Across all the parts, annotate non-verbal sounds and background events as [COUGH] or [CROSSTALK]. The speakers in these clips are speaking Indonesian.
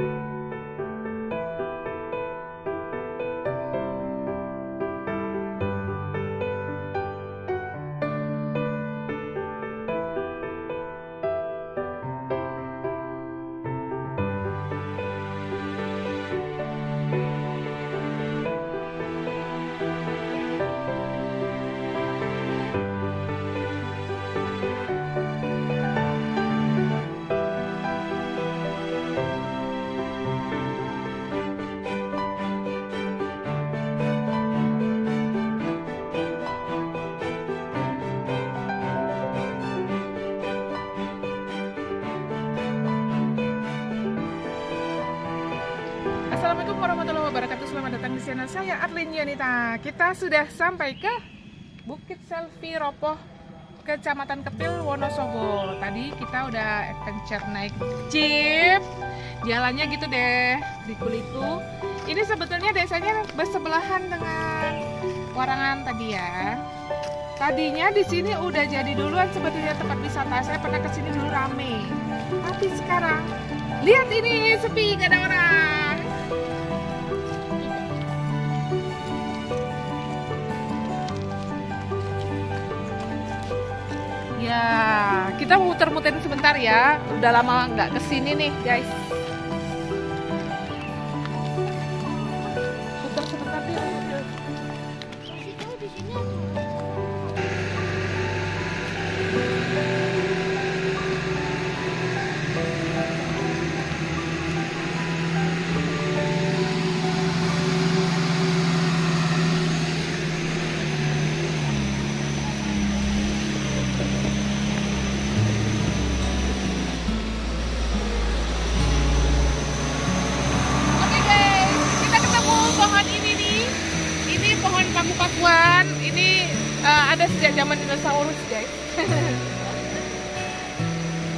Bye. Assalamualaikum warahmatullahi wabarakatuh. Selamat datang di channel saya Arlin Yanita. Kita sudah sampai ke Bukit Selfie Ropoh Kecamatan Kepil Wonosobo. Tadi kita udah adventure naik jeep. Jalannya gitu deh di Kulitu Ini sebetulnya desanya bersebelahan dengan Warangan tadi ya. Tadinya di sini udah jadi duluan sebetulnya tempat wisata. Saya pernah ke sini dulu rame. Tapi sekarang Lihat ini sepi, gak ada orang. Ya, kita muter-muterin sebentar ya. Udah lama nggak ke sini nih, guys. Sejak zaman dinosaurus guys. [LAUGHS]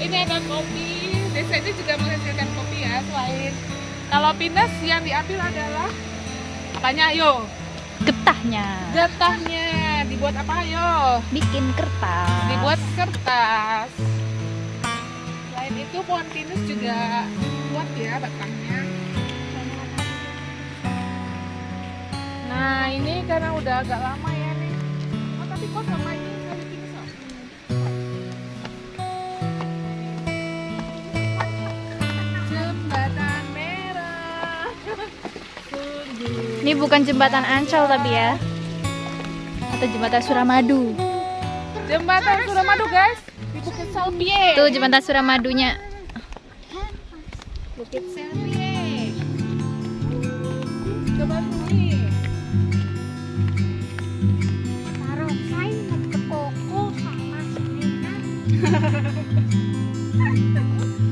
ini ada kopi. Desa ini juga menghasilkan kopi ya. Selain kalau pinus yang diambil adalah apanya? Ayo, getahnya getahnya dibuat apa? Ayo, bikin kertas dibuat kertas. Selain itu pohon pinus juga kuat ya batangnya. Nah ini karena udah agak lama ya ini bukan jembatan Ancol tapi ya atau jembatan Suramadu Jembatan Suramadu guys di Bukit Salpie. tuh jembatan Suramadunya Bukit Salpie. Coba sini. Barongsai ke koko sama Serena. [LAUGHS]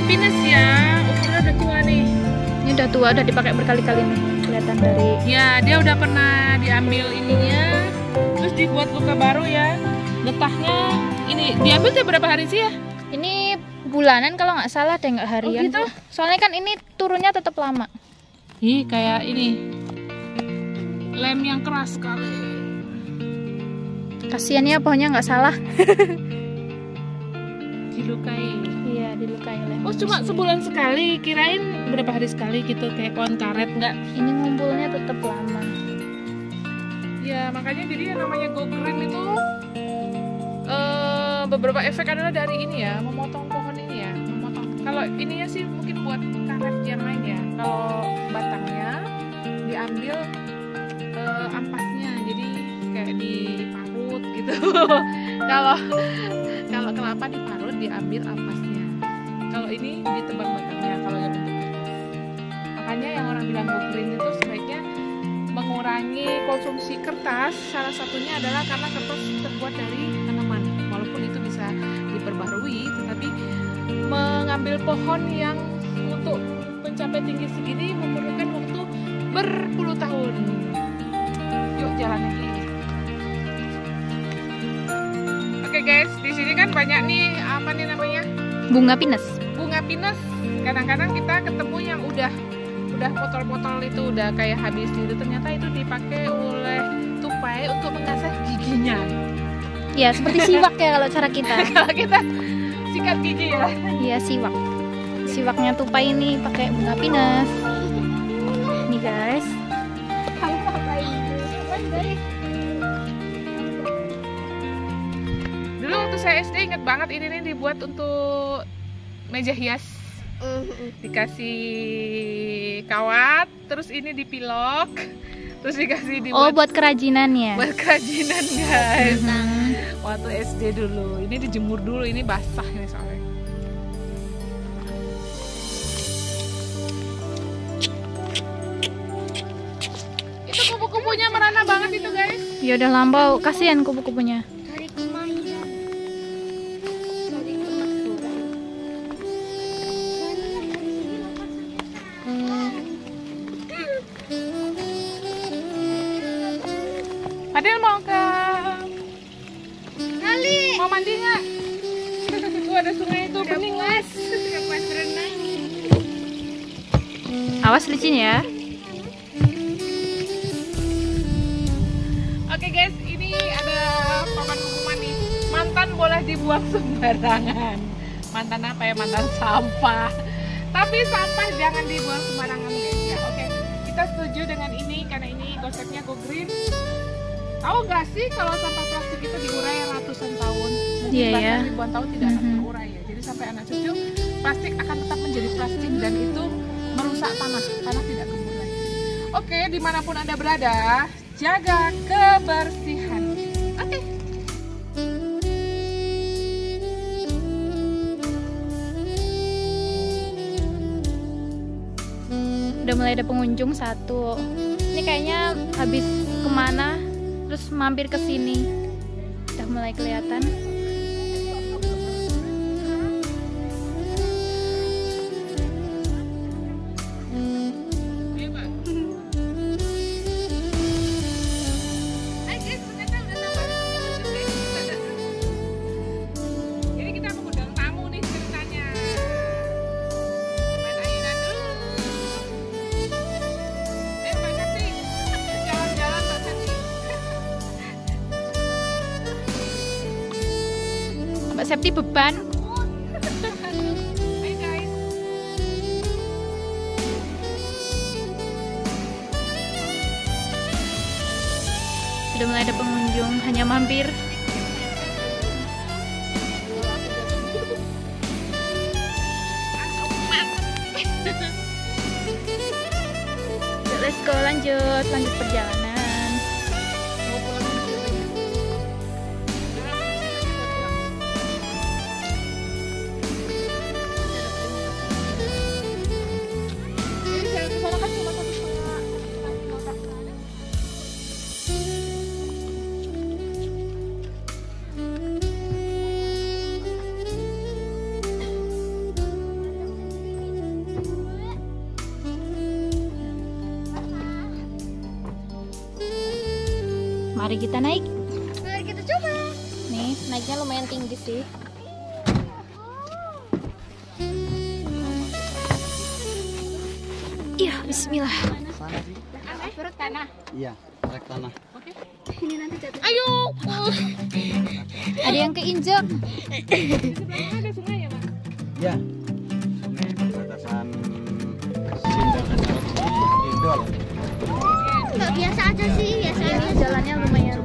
pohon pinus ya. Ukurannya udah tua nih. ini udah tua udah dipakai berkali-kali nih kelihatan dari Ya, dia udah pernah diambil ininya, terus dibuat luka baru ya. Getahnya ini diambil tuh berapa hari sih ya? ini bulanan kalau nggak salah deh nggak harian gitu? sih. soalnya kan ini turunnya tetap lama Ih, kayak ini lem yang keras sekali. kasihan ya pohonnya nggak salah [LAUGHS] Dilukai. iya dilukai oleh Oh, cuma sebulan sekali. Kirain berapa hari sekali gitu kayak pohon karet enggak? ini ngumpulnya tetap lama Ya, makanya jadi yang namanya go green itu eh, beberapa efek adalah dari ini ya, memotong pohon ini ya, memotong. Kalau ininya sih mungkin buat karet yang lain ya. Kalau batangnya diambil eh, ampasnya, jadi kayak diparut gitu. [LAUGHS] Kalau kelapa diparut diambil ampasnya. Kalau ini ditebang batangnya. Kalau yang kertas. Makanya yang orang bilang go itu sebaiknya mengurangi konsumsi kertas salah satunya adalah karena kertas terbuat dari tanaman walaupun itu bisa diperbarui tetapi mengambil pohon yang untuk mencapai tinggi segini memerlukan waktu berpuluh tahun yuk jalan lagi oke guys di sini kan banyak nih apa nih namanya bunga pinus bunga pinus kadang-kadang kita ketemu yang udah udah botol-botol itu udah kayak habis gitu ternyata itu dipakai oleh tupai untuk mengasah giginya Ya, seperti [LAUGHS] siwak ya kalau cara kita. [LAUGHS] Kalau kita sikat gigi ya. Iya, siwak. Siwaknya tupai ini pakai bunga pinus. Nih guys. Kamu ngapain dulu? Saya SD inget banget ini nih dibuat untuk meja hias. Dikasih kawat, terus ini dipilok, terus dikasih Oh, dibuat buat kerajinan ya. buat kerajinan guys. Hmm. Waktu SD dulu, ini dijemur dulu, ini basah ini soalnya. Itu kupu-kupunya merana banget itu guys. Ya udah lambau, kasihan kupu-kupunya. Adel mau ke Kali. mau mandi nggak? [LAUGHS] Tuh ada sungai itu bening. Udah renang. Awas licin ya. Oke guys, ini ada papan pengumuman nih. Mantan boleh dibuang sembarangan. Mantan apa ya? Mantan sampah. Tapi sampah jangan dibuang sembarangan guys ya. Oke, kita setuju dengan ini karena ini konsepnya go green. Tahu nggak sih kalau sampah plastik itu diurai ratusan tahun, mungkin Iya, bahkan ya. ribuan tahun tidak akan Mhm. terurai ya. Jadi sampai anak cucu plastik akan tetap menjadi plastik dan itu merusak tanah, tanah tidak gembur lagi. Oke, di mana pun anda berada, jaga kebersihan. Oke. Udah mulai ada pengunjung satu. Ini kayaknya habis ke mana, terus mampir ke sini. Udah mulai kelihatan. Septi beban. Guys. Sudah mulai ada pengunjung, hanya mampir. Let's go lanjut, lanjut perjalanan. Mari kita naik. Mari kita coba. Nih, naiknya lumayan tinggi sih. Iya, bismillah. Sana sih. Perut tanah. Iya, trek tanah. Ini nanti jatuh. Ayo. Ada yang keinjek. Sebelahnya ada sungai ya, Mas? Ya. Sungai perbatasan Sindang Indol. Biasa aja sih, biasa aja. jalannya lumayan.